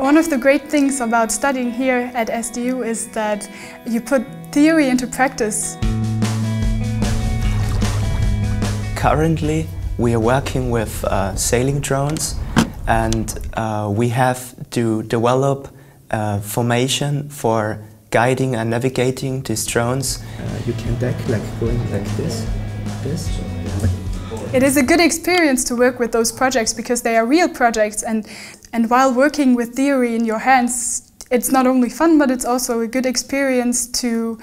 One of the great things about studying here at SDU is that you put theory into practice. Currently, we are working with uh, sailing drones and uh, we have to develop a formation for guiding and navigating these drones. Uh, you can deck like going like this, this. It is a good experience to work with those projects because they are real projects and, and while working with theory in your hands, it's not only fun but it's also a good experience to,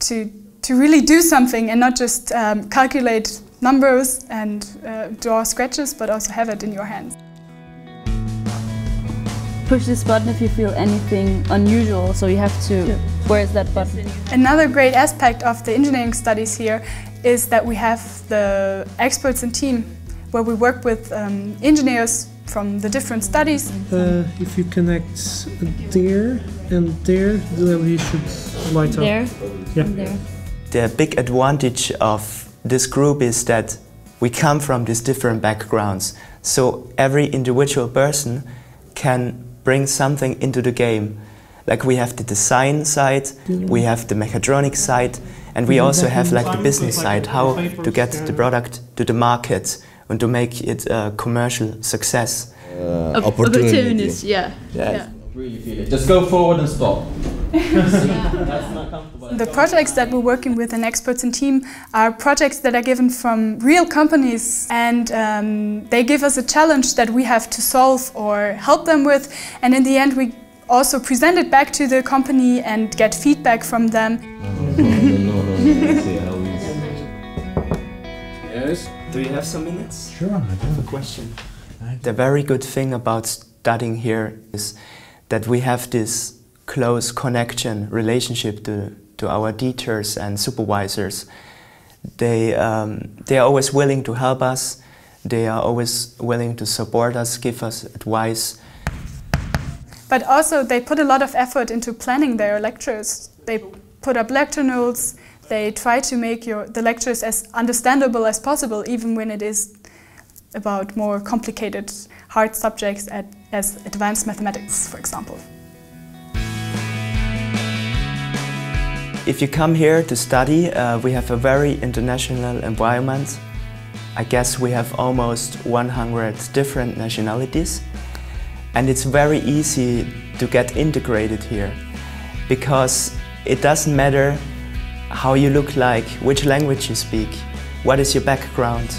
to, to really do something and not just um, calculate numbers and uh, draw sketches but also have it in your hands. Push this button if you feel anything unusual, so you have to... Yeah. Where is that button? Another great aspect of the engineering studies here is that we have the experts in team where we work with um, engineers from the different studies. Uh, if you connect there and there, the LED should light up. There? Yeah. There. The big advantage of this group is that we come from these different backgrounds. So every individual person can bring something into the game. Like we have the design side, we have the mechatronic side, and we also have like the business side, how to get the product to the market and to make it a commercial success. Uh, opportunities, yeah. yeah. yeah. Really feel it. Just go forward and stop. the projects that we're working with and experts in team are projects that are given from real companies and um, they give us a challenge that we have to solve or help them with and in the end we also present it back to the company and get feedback from them. yes? Do you have some minutes? Sure, I have a question. The very good thing about studying here is that we have this close connection, relationship to, to our teachers and supervisors. They, um, they are always willing to help us, they are always willing to support us, give us advice. But also they put a lot of effort into planning their lectures. They put up lecture notes, they try to make your, the lectures as understandable as possible, even when it is about more complicated, hard subjects at, as advanced mathematics, for example. If you come here to study, uh, we have a very international environment. I guess we have almost 100 different nationalities. And it's very easy to get integrated here because it doesn't matter how you look like, which language you speak, what is your background.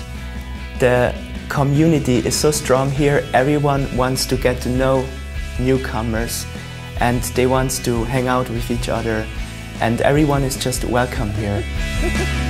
The community is so strong here, everyone wants to get to know newcomers and they want to hang out with each other and everyone is just welcome here.